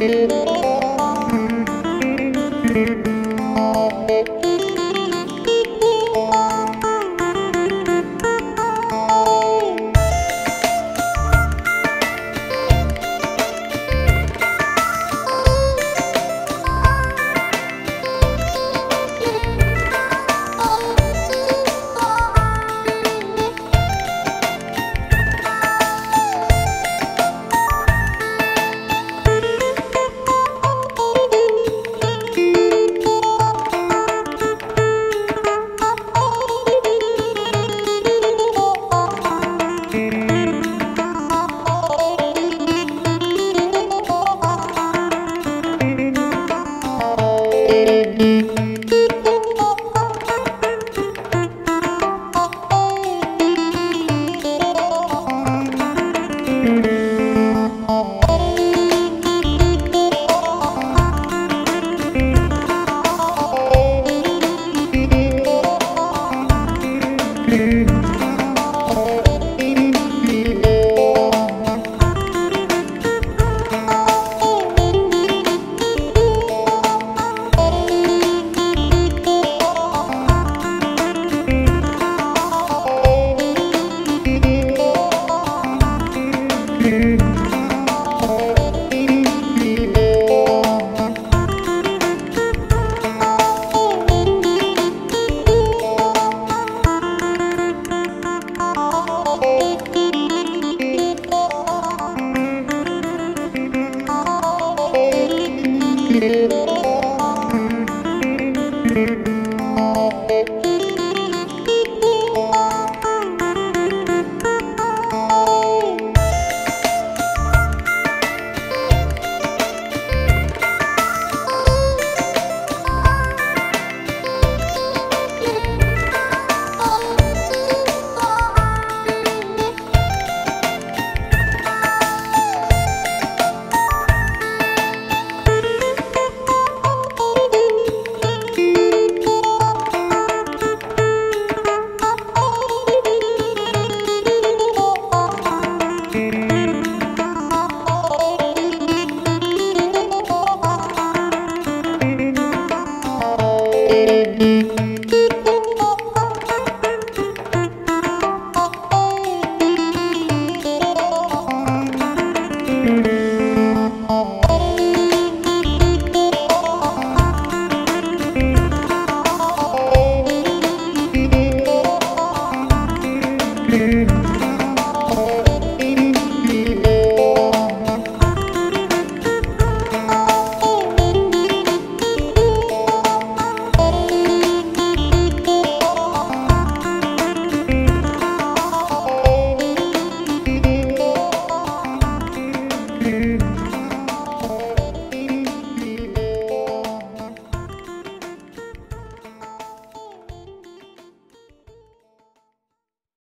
Thank you. Música Thank you.